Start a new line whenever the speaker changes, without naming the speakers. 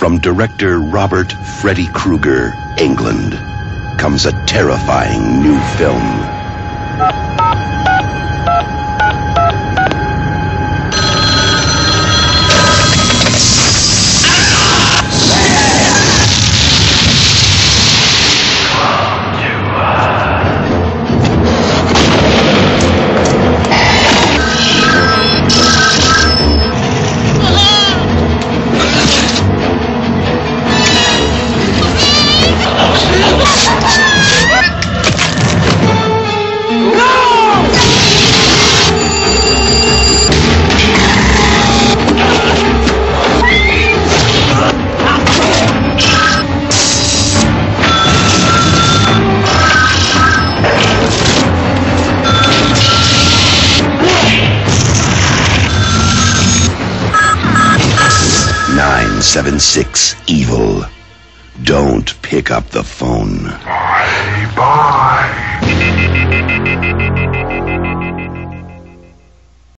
From director Robert Freddy Krueger, Englund, comes a terrifying new film. Nine seven six evil. Don't pick up the phone.
Bye bye.